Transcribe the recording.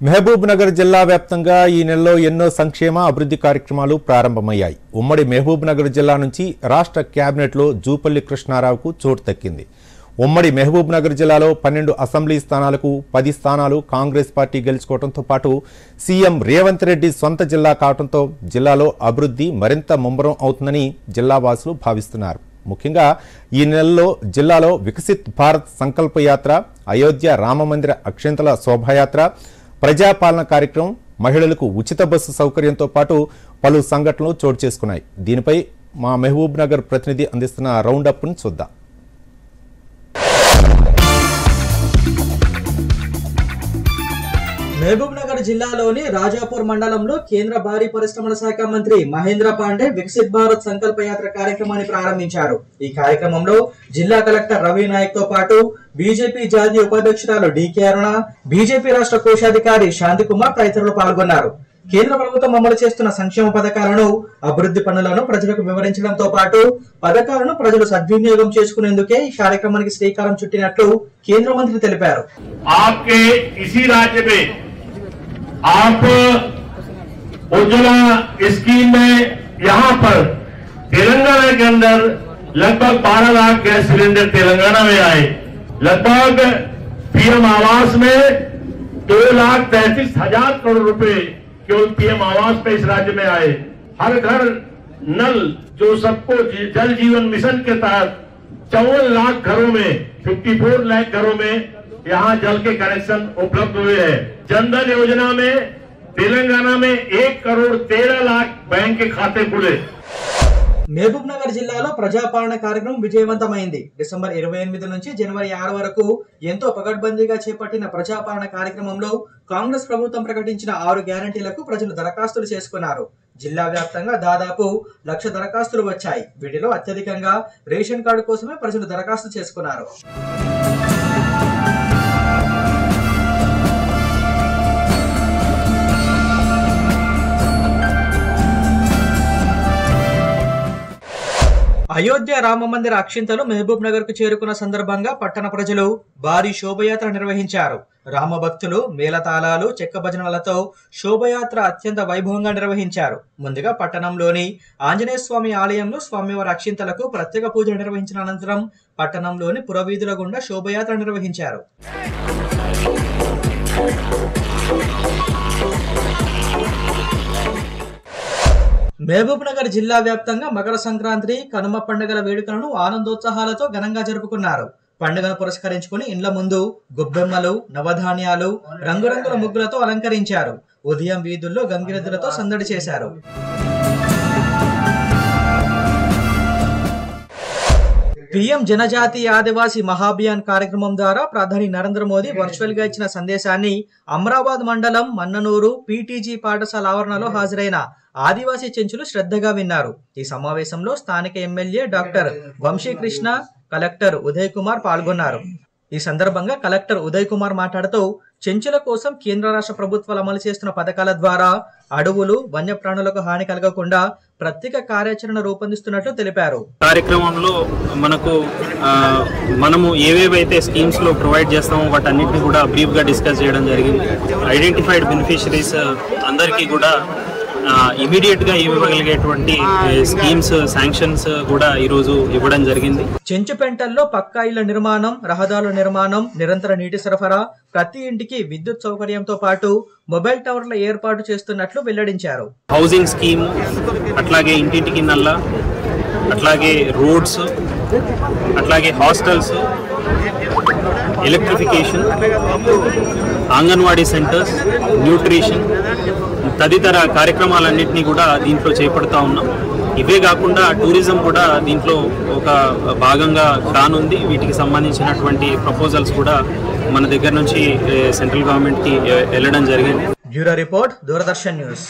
మహబూబ్ నగర్ జిల్లా వ్యాప్తంగా ఈ నెలలో ఎన్నో సంక్షేమ అభివృద్ధి కార్యక్రమాలు ప్రారంభమయ్యాయి. ఉమ్మడి మహబూబ్ నగర్ జిల్లా నుంచి రాష్ట్ర కేబినెట్లో జూపల్లి కృష్ణారావుకు చోటు దక్కింది. ఉమ్మడి మహబూబ్ నగర్ జిల్లాలో పన్నెండు అసెంబ్లీ స్థానాలకు పది స్థానాలు కాంగ్రెస్ పార్టీ గెలుచుకోవడంతో పాటు సీఎం రేవంత్ రెడ్డి సొంత జిల్లా కావడంతో జిల్లాలో అభివృద్ధి మరింత ముమ్మరం అవుతుందని జిల్లావాసులు భావిస్తున్నారు. ముఖ్యంగా ఈ నెలలో జిల్లాలో వికసిత్ భారత్ సంకల్ప యాత్ర అయోధ్య రామమందిర అక్షంతల శోభాయాత్ర ప్రజాపాలన కార్యక్రమం మహిళలకు ఉచిత బస్సు సౌకర్యంతో పాటు పలు సంఘటనలు చోటు చేసుకున్నాయి. దీనిపై మా మహబూబ్ నగర్ ప్రతినిధి అందిస్తున్న రౌండప్ను చూద్దాం. మహబూబ్నగర్ జిల్లాలోని రాజాపూర్ మండలంలో కేంద్ర భారీ పరిశ్రమల శాఖ మంత్రి మహేంద్ర పాండే వికసిత్ భారత్ సంకల్ప యాత్ర కార్యక్రమాన్ని ప్రారంభించారు. ఈ కార్యక్రమంలో జిల్లా కలెక్టర్ రవి నాయక్తో పాటు బీజేపీ జాతీయ ఉపాధ్యక్షురాలు డికే అరుణ బీజేపీ రాష్ట్ర కోశాధికారి శాంతికుమార్ తదితరులు పాల్గొన్నారు. కేంద్ర ప్రభుత్వం అమలు చేస్తున్న సంక్షేమ పథకాలను అభివృద్ధి పనులను ప్రజలకు వివరించడంతో పాటు పథకాలను ప్రజలు సద్వినియోగం చేసుకునేందుకే ఈ కార్యక్రమానికి శ్రీకారం చుట్టినట్లు కేంద్ర మంత్రి తెలిపారు. आप उज्ज्वला स्कीम में यहाँ पर तेलंगाना के अंदर लगभग 12 लाख गैस सिलेंडर तेलंगाना में आए। लगभग पीएम आवास में दो लाख तैतीस हज़ार करोड़ रुपए केवल पीएम आवास पे इस राज्य में आए। हर घर, नल, जो सबको जल जीवन मिशन के तहत चौवन लाख घरों में 54 लाख घरों में यहाँ जल के कनेक्शन उपलब्ध हुए हैं जनधन योजना में तेलंगाना में एक करोड़ तेरह लाख बैंक के खाते खुले మహబూబ్ నగర్ జిల్లాలో ప్రజాపాలన కార్యక్రమం విజయవంతమైంది డిసెంబర్ ఇరవై ఎనిమిది నుంచి జనవరి ఆరు వరకు ఎంతో పకడ్బందీగా చేపట్టిన ప్రజాపాలన కార్యక్రమంలో కాంగ్రెస్ ప్రభుత్వం ప్రకటించిన ఆరు గ్యారంటీలకు ప్రజలు దరఖాస్తులు చేసుకున్నారు జిల్లా వ్యాప్తంగా దాదాపు లక్ష దరఖాస్తులు వచ్చాయి వీటిలో అత్యధికంగా రేషన్ కార్డు కోసమే ప్రజలు దరఖాస్తు చేసుకున్నారు అయోధ్య రామ మందిర అక్షింతలు మహబూబ్ నగర్కు చేరుకున్న సందర్భంగా పట్టణ ప్రజలు భారీ శోభయాత్ర నిర్వహించారు. రామ భక్తులు మేళతాళాలు చెక్క భజనలతో శోభయాత్ర అత్యంత వైభవంగా నిర్వహించారు. ముందుగా పట్టణంలోని ఆంజనేయ స్వామి ఆలయంలో స్వామివారి అక్షింతలకు ప్రత్యేక పూజలు నిర్వహించిన అనంతరం పట్టణంలోని పురవీధుల గుండా శోభయాత్ర నిర్వహించారు. మహబూబ్ నగర్ జిల్లా వ్యాప్తంగా మకర సంక్రాంతి కనుమ పండుగల వేడుకలను ఆనందోత్సాహాలతో ఘనంగా జరుపుకున్నారు. పండుగను పురస్కరించుకుని ఇండ్ల ముందు గొబ్బెమ్మలు నవధాన్యాలు రంగురంగుల ముగ్గులతో అలంకరించారు. ఉదయం వీధుల్లో గంగిరెద్దులతో సందడి చేశారు. పిఎం జనజాతీయ ఆదివాసి మహాభియాన్ కార్యక్రమం ద్వారా ప్రధాని నరేంద్ర మోదీ వర్చువల్గా ఇచ్చిన సందేశాన్ని అమరాబాద్ మండలం మన్ననూరు పీటీజీ పాఠశాల ఆవరణలో హాజరైన ఆదివాసీ చెంచులు శ్రద్ధగా విన్నారు. ఈ సమావేశంలో స్థానిక MLA doctor Vamsikrishna collector Uday Kumar పాల్గొన్నారు. ఈ సందర్భంగా కలెక్టర్ ఉదయ్ కుమార్ మాట్లాడుతూ చెంచుల కోసం కేంద్ర రాష్ట్ర ప్రభుత్వాలు అమలు చేస్తున్న పథకాల ద్వారా అడవులు వన్యప్రాణులకు హాని కలగకుండా ప్రత్యేక కార్యాచరణ రూపొందిస్తున్నట్లు తెలిపారు. కార్యక్రమంలో మనకు మనము ఏవేవైతే స్కీమ్స్లో ప్రొవైడ్ చేస్తామో వాటన్నిటిని కూడా బ్రీఫ్గా డిస్కస్ చేయడం జరిగింది. ఐడెంటిఫైడ్ బెనిఫిషరీస్ అందరికీ కూడా ఇమీడియట్గా ఇవ్వగలిగేటువంటి స్కీమ్స్ శాంక్షన్స్ కూడా ఈరోజు ఇవ్వడం జరిగింది. చెంచు పెంటల్లో పక్కా ఇళ్ళ నిర్మాణం రహదారుల నిర్మాణం నిరంతర నీటి సరఫరా ప్రతి ఇంటికి విద్యుత్ సౌకర్యంతో పాటు మొబైల్ టవర్ల ఏర్పాటు చేస్తున్నట్లు వెల్లడించారు. హౌసింగ్ స్కీమ్ అట్లాగే ఇంటింటికి నల్ల అట్లాగే రోడ్స్ అట్లాగే hostels electrification anganwadi centres nutrition తదితర కార్యక్రమాలన్నింటినీ కూడా దీంట్లో చేపడతా ఉన్నాం. ఇవే కాకుండా టూరిజం కూడా దీంట్లో ఒక భాగంగా కానుంది వీటికి సంబంధించినటువంటి ప్రపోజల్స్ కూడా మన దగ్గర నుంచి సెంట్రల్ గవర్నమెంట్కి వెళ్ళడం జరిగింది. Bureau report Doordarshan news.